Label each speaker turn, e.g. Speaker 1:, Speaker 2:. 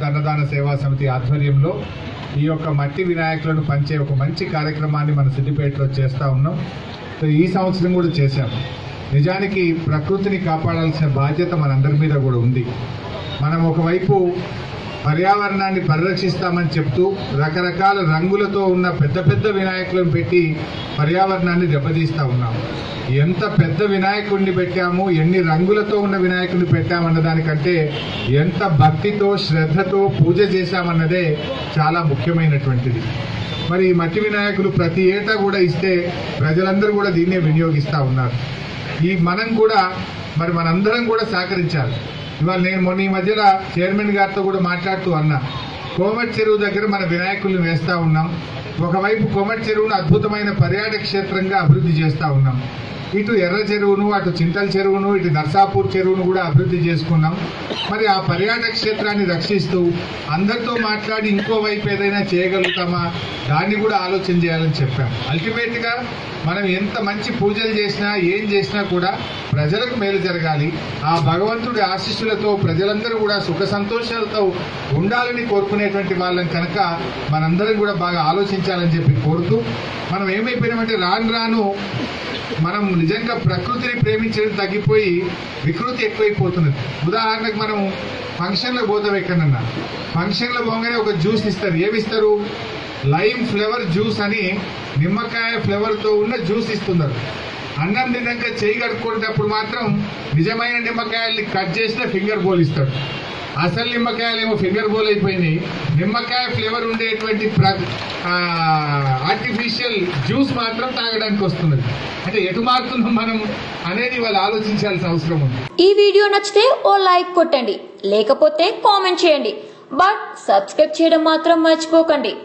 Speaker 1: అన్నదాన సేవా సమితి ఆధ్వర్యంలో ఈ యొక్క మట్టి వినాయకులను పంచే ఒక మంచి కార్యక్రమాన్ని మన సిద్దిపేటలో చేస్తూ ఉన్నాం. సో ఈ సంవత్సరం కూడా చేశాం. నిజానికి ప్రకృతిని కాపాడాల్సిన బాధ్యత మనందరి మీద కూడా ఉంది. మనం ఒకవైపు పర్యావరణాన్ని పరిరక్షిస్తామని చెప్తూ రకరకాల రంగులతో ఉన్న పెద్ద పెద్ద వినాయకులను పెట్టి పర్యావరణాన్ని దెబ్బతీస్తా ఉన్నాం. ఎంత పెద్ద వినాయకుడిని పెట్టాము ఎన్ని రంగులతో ఉన్న వినాయకుడిని పెట్టామన్న దానికంటే ఎంత భక్తితో శ్రద్ధతో పూజ చేశామన్నదే చాలా ముఖ్యమైనటువంటిది. మరి ఈ మట్టి వినాయకులు ప్రతి ఏటా కూడా ఇస్తే ప్రజలందరూ కూడా దీన్నే వినియోగిస్తా ఉన్నారు. ఈ మనం కూడా మరి మనందరం కూడా సహకరించాలి. ఇవాళ నేను మొన్న ఈ మధ్యలో చైర్మన్ గారితో కూడా మాట్లాడుతూ అన్నా కోమటి చెరువు దగ్గర మన వినాయకుల్ని వేస్తా ఉన్నాం. ఒకవైపు కోమటి చెరువును అద్భుతమైన పర్యాటక క్షేత్రంగా అభివృద్ధి చేస్తా ఉన్నాం. ఇటు ఎర్ర చెరువును అటు చింతల చెరువును ఇటు నర్సాపూర్ చెరువును కూడా అభివృద్ధి చేసుకున్నాం. మరి ఆ పర్యాటక క్షేత్రాన్ని రక్షిస్తూ అందరితో మాట్లాడి ఇంకో వైపు ఏదైనా చేయగలుగుతామా? దాన్ని కూడా ఆలోచన చేయాలని చెప్పాం. అల్టిమేట్గా మనం ఎంత మంచి పూజలు చేసినా ఏం చేసినా కూడా ప్రజలకు మేలు జరగాలి. ఆ భగవంతుడి ఆశీస్సులతో ప్రజలందరూ కూడా సుఖ సంతోషాలతో ఉండాలని కోరుకునేటువంటి వాళ్ళం కనుక మనందరం కూడా బాగా ఆలోచించాలని చెప్పి కోరుతూ మనం ఏమైపోయినామంటే రాను రాను మనం నిజంగా ప్రకృతిని ప్రేమించడం తగ్గిపోయి వికృతి ఎక్కువైపోతున్నది. ఉదాహరణకు మనం ఫంక్షన్లో పోతాం ఎక్కడన్నా. ఫంక్షన్లో పోగానే ఒక జ్యూస్ ఇస్తారు. ఏమిస్తారు? లైమ్ ఫ్లేవర్ జ్యూస్ అని నిమ్మకాయ ఫ్లేవర్తో ఉన్న జ్యూస్ ఇస్తున్నారు. అన్నం తిన్నాక చేయి కడుక్కునేటప్పుడు మాత్రం నిజమైన నిమ్మకాయల్ని కట్ చేసిన ఫింగర్ బోల్ ఇస్తాడు. అసలు నిమ్మకాయలు ఏమో ఫింగర్ బోల్ అయిపోయినాయి. నిమ్మకాయ ఫ్లేవర్ ఉండేటువంటి ఆర్టిఫిషియల్ జ్యూస్ మాత్రం తాగడానికి వస్తున్నది. అంటే ఎటు మారుతున్నాం మనం అనేది వాళ్ళు ఆలోచించాల్సిన అవసరం ఉంది.
Speaker 2: ఈ వీడియో నచ్చితే ఓ లైక్ కొట్టండి. లేకపోతే కామెంట్ చేయండి. బట్ సబ్స్క్రైబ్ చేయడం మాత్రం మర్చిపోకండి.